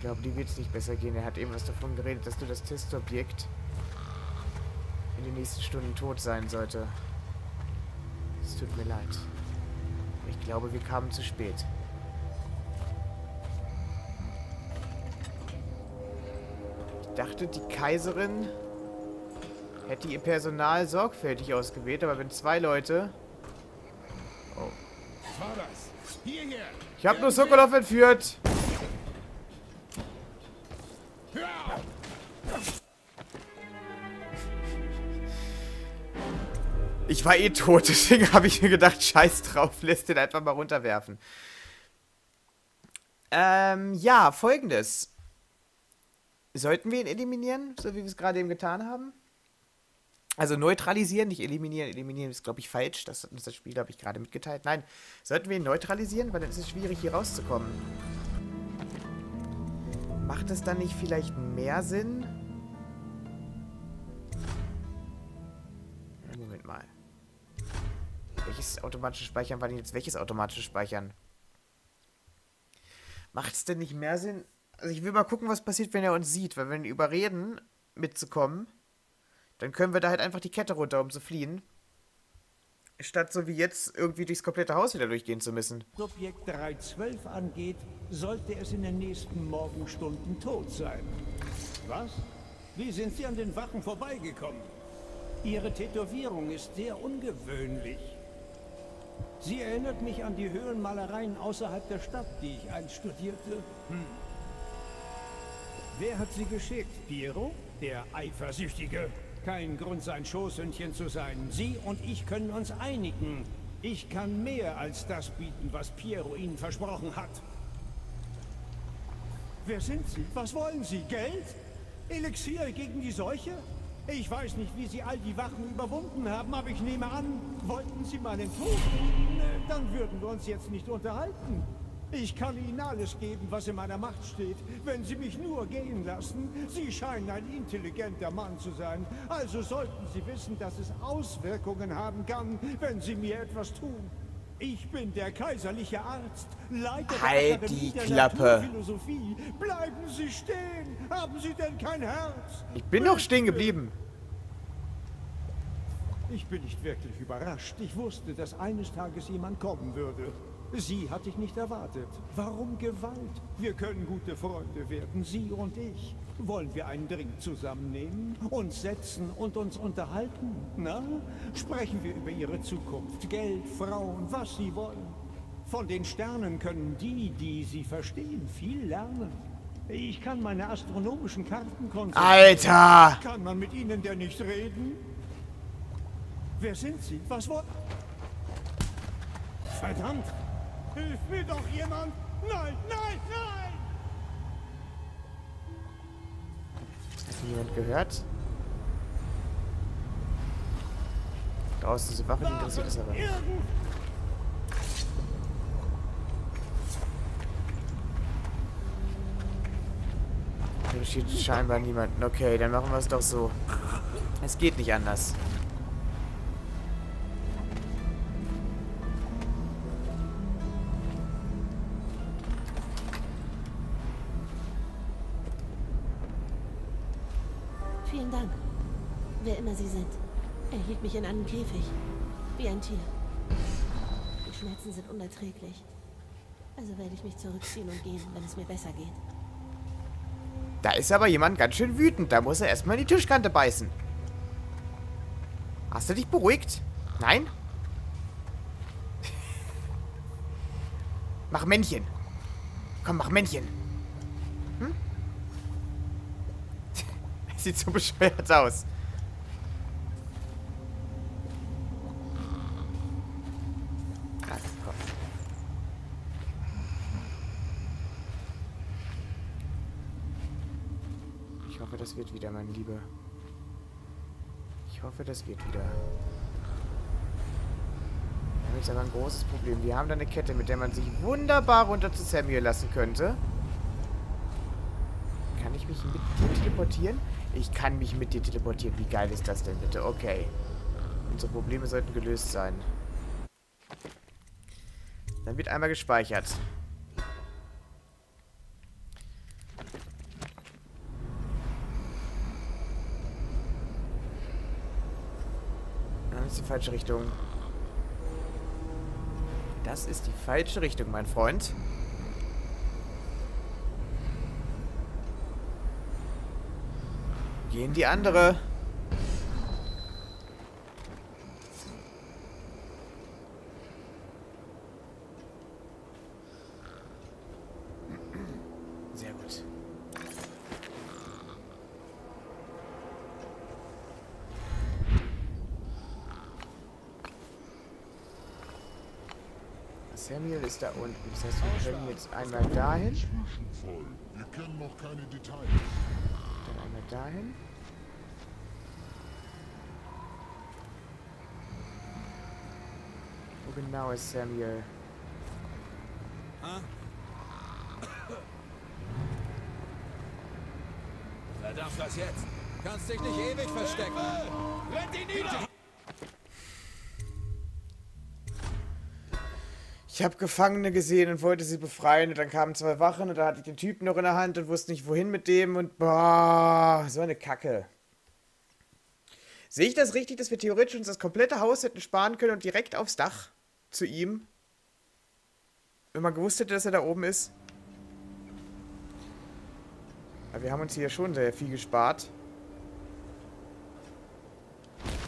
Ich glaube, die wird es nicht besser gehen. Er hat eben was davon geredet, dass du das Testobjekt in den nächsten Stunden tot sein sollte. Es tut mir leid. Ich glaube, wir kamen zu spät. Ich dachte, die Kaiserin hätte ihr Personal sorgfältig ausgewählt, aber wenn zwei Leute... Oh. Ich habe nur Sokolov entführt! War eh tot, deswegen habe ich mir gedacht, scheiß drauf, lässt den einfach mal runterwerfen. Ähm, ja, folgendes. Sollten wir ihn eliminieren, so wie wir es gerade eben getan haben? Also neutralisieren, nicht eliminieren. Eliminieren ist, glaube ich, falsch. Das hat uns das Spiel, glaube ich, gerade mitgeteilt. Nein, sollten wir ihn neutralisieren, weil dann ist es schwierig, hier rauszukommen. Macht es dann nicht vielleicht mehr Sinn? Welches automatische Speichern war denn jetzt welches automatische Speichern? Macht es denn nicht mehr Sinn? Also ich will mal gucken, was passiert, wenn er uns sieht. Weil wenn wir überreden, mitzukommen, dann können wir da halt einfach die Kette runter, um zu fliehen. Statt so wie jetzt irgendwie durchs komplette Haus wieder durchgehen zu müssen. Subjekt 312 angeht, sollte es in den nächsten Morgenstunden tot sein. Was? Wie sind Sie an den Wachen vorbeigekommen? Ihre Tätowierung ist sehr ungewöhnlich. Sie erinnert mich an die Höhlenmalereien außerhalb der Stadt, die ich einst studierte. Hm. Wer hat Sie geschickt? Piero? Der Eifersüchtige? Kein Grund, sein Schoßhündchen zu sein. Sie und ich können uns einigen. Ich kann mehr als das bieten, was Piero Ihnen versprochen hat. Wer sind Sie? Was wollen Sie? Geld? Elixier gegen die Seuche? Ich weiß nicht, wie Sie all die Wachen überwunden haben, aber ich nehme an, wollten Sie meinen Tod? Dann würden wir uns jetzt nicht unterhalten. Ich kann Ihnen alles geben, was in meiner Macht steht, wenn Sie mich nur gehen lassen. Sie scheinen ein intelligenter Mann zu sein, also sollten Sie wissen, dass es Auswirkungen haben kann, wenn Sie mir etwas tun. Ich bin der kaiserliche Arzt, Leiter halt der Akademie die der Klappe. Naturphilosophie. Bleiben Sie stehen! Haben Sie denn kein Herz? Ich bin noch stehen geblieben. Ich bin nicht wirklich überrascht. Ich wusste, dass eines Tages jemand kommen würde. Sie hatte ich nicht erwartet. Warum Gewalt? Wir können gute Freunde werden, Sie und ich. Wollen wir einen Drink zusammennehmen, uns setzen und uns unterhalten? Na, sprechen wir über Ihre Zukunft, Geld, Frauen, was Sie wollen. Von den Sternen können die, die sie verstehen, viel lernen. Ich kann meine astronomischen Karten konsultieren. Alter! Kann man mit Ihnen denn nicht reden? Wer sind Sie? Was wollen... Verdammt! Hilf mir doch jemand! Nein, nein, nein! Hat jemand gehört? Draußen ist eine Waffe, die interessiert es aber. nicht. Hier steht scheinbar niemanden. Okay, dann machen wir es doch so. Es geht nicht anders. Mich in einem Käfig. Wie ein Tier. Die Schmerzen sind unerträglich. Also werde ich mich zurückziehen und gehen, wenn es mir besser geht. Da ist aber jemand ganz schön wütend. Da muss er erstmal in die Tischkante beißen. Hast du dich beruhigt? Nein? mach Männchen. Komm, mach Männchen. Hm? Sieht so bescheuert aus. Ah, komm. Ich hoffe, dass das wird wieder, mein Liebe. Ich hoffe, das wird wieder. Wir haben jetzt aber ein großes Problem. Wir haben da eine Kette, mit der man sich wunderbar runter zu Samuel lassen könnte. Kann ich mich mit dir teleportieren? Ich kann mich mit dir teleportieren. Wie geil ist das denn bitte? Okay. Unsere Probleme sollten gelöst sein. Dann wird einmal gespeichert. Das ist die falsche Richtung. Das ist die falsche Richtung, mein Freund. Geh in die andere. Sehr gut. Samuel ist da unten. Das heißt, wir können jetzt einmal dahin. Wir kennen noch keine Details. Dann einmal dahin. Wo genau ist Samuel? Verdammt, was jetzt? Kannst dich nicht ewig verstecken. Rennt ihn nieder! Ich habe Gefangene gesehen und wollte sie befreien und dann kamen zwei Wachen und da hatte ich den Typen noch in der Hand und wusste nicht wohin mit dem und boah, so eine Kacke. Sehe ich das richtig, dass wir theoretisch uns das komplette Haus hätten sparen können und direkt aufs Dach zu ihm? Wenn man gewusst hätte, dass er da oben ist? Aber wir haben uns hier schon sehr viel gespart.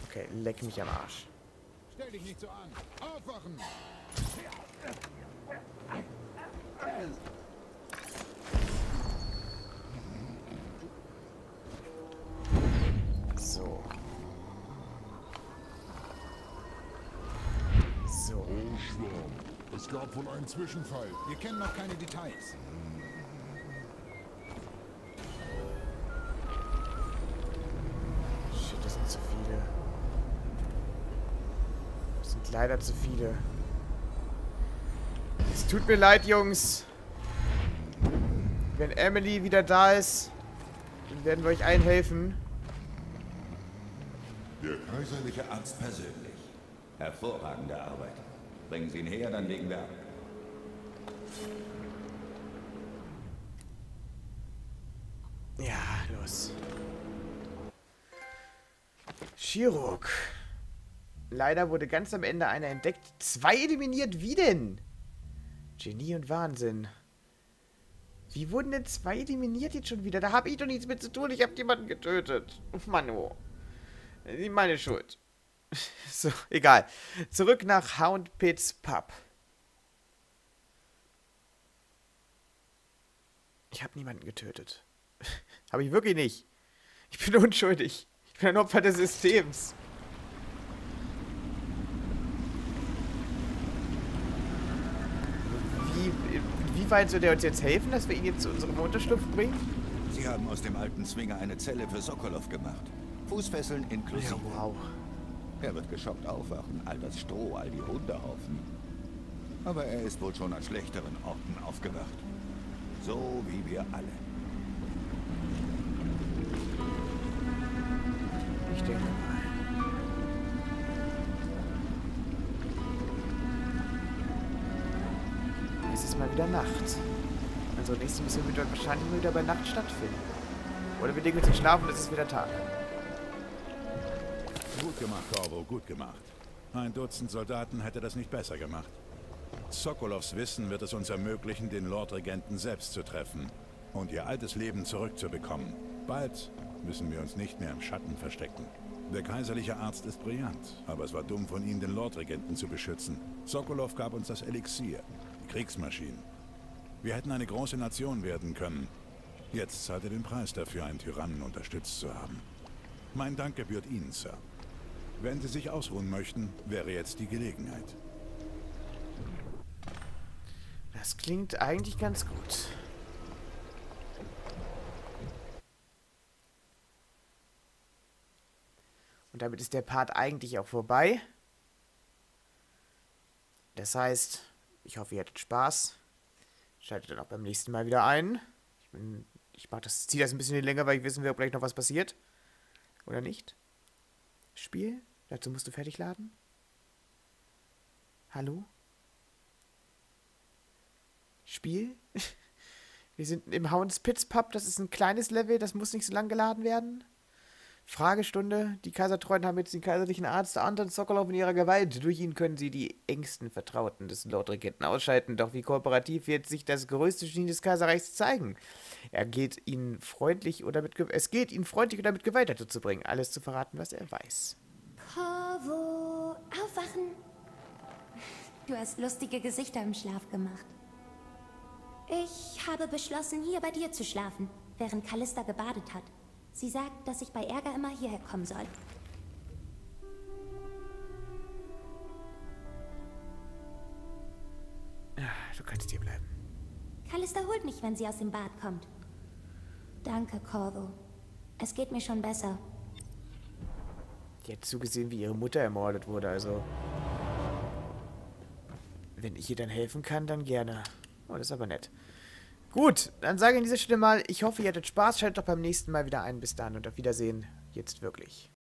Okay, leck mich am Arsch. Stell dich nicht so an. Aufwachen! So. So. Oh, Schwarm. Es gab wohl einen Zwischenfall. Wir kennen noch keine Details. Shit, das sind zu viele. Das sind leider zu viele. Tut mir leid, Jungs. Wenn Emily wieder da ist, dann werden wir euch allen helfen. Der kaiserliche Arzt persönlich. Hervorragende Arbeit. Bringen Sie ihn her, dann legen wir ab. Ja, los. Chirurg. Leider wurde ganz am Ende einer entdeckt. Zwei eliminiert. Wie denn? Genie und Wahnsinn. Wie wurden denn zwei eliminiert jetzt schon wieder? Da habe ich doch nichts mit zu tun. Ich habe jemanden getötet. Mano. Meine Schuld. So, egal. Zurück nach Hound Pits Pub. Ich habe niemanden getötet. habe ich wirklich nicht. Ich bin unschuldig. Ich bin ein Opfer des Systems. Weit soll der uns jetzt helfen, dass wir ihn jetzt zu unserem Unterschlupf bringen? Sie haben aus dem alten Zwinger eine Zelle für Sokolov gemacht. Fußfesseln inklusive. Ja, wow. Er wird geschockt aufwachen, all das Stroh, all die Hundehaufen. Aber er ist wohl schon an schlechteren Orten aufgewacht. So wie wir alle. Ich denke mal. Es ist mal wieder Nacht. Unsere nächste Mission wird wahrscheinlich nur wieder bei Nacht stattfinden. Oder wir legen uns in Schlaf und es ist wieder Tag. Gut gemacht, Corvo, gut gemacht. Ein Dutzend Soldaten hätte das nicht besser gemacht. Sokolovs Wissen wird es uns ermöglichen, den Lordregenten selbst zu treffen und ihr altes Leben zurückzubekommen. Bald müssen wir uns nicht mehr im Schatten verstecken. Der kaiserliche Arzt ist brillant, aber es war dumm von ihm, den Lordregenten zu beschützen. Sokolov gab uns das Elixier, Kriegsmaschinen. Wir hätten eine große Nation werden können. Jetzt zahlt er den Preis dafür, einen Tyrannen unterstützt zu haben. Mein Dank gebührt Ihnen, Sir. Wenn Sie sich ausruhen möchten, wäre jetzt die Gelegenheit. Das klingt eigentlich ganz gut. Und damit ist der Part eigentlich auch vorbei. Das heißt, ich hoffe, ihr hattet Spaß. Schaltet dann auch beim nächsten Mal wieder ein. Ich, bin, ich mach das, ziehe das ein bisschen länger, weil ich wissen will, ob gleich noch was passiert. Oder nicht? Spiel? Dazu musst du fertig laden? Hallo? Spiel? Wir sind im Hounds Pits Pub, das ist ein kleines Level, das muss nicht so lang geladen werden. Fragestunde. Die Kaisertreuen haben jetzt den kaiserlichen Arzt Anton Sokolov in ihrer Gewalt. Durch ihn können sie die engsten Vertrauten des Lordregenten ausschalten. Doch wie kooperativ wird sich das größte Genie des Kaiserreichs zeigen? Er geht ihnen freundlich oder mit es geht ihn freundlich oder mit Gewalt dazu zu bringen, alles zu verraten, was er weiß. Corvo, aufwachen. Du hast lustige Gesichter im Schlaf gemacht. Ich habe beschlossen, hier bei dir zu schlafen, während Callista gebadet hat. Sie sagt, dass ich bei Ärger immer hierher kommen soll. Du kannst hier bleiben. Callista holt mich, wenn sie aus dem Bad kommt. Danke, Corvo. Es geht mir schon besser. Die hat zugesehen, wie ihre Mutter ermordet wurde, also... Wenn ich ihr dann helfen kann, dann gerne. Oh, das ist aber nett. Gut, dann sage ich an dieser Stelle mal, ich hoffe, ihr hattet Spaß. Schaltet doch beim nächsten Mal wieder ein. Bis dann und auf Wiedersehen. Jetzt wirklich.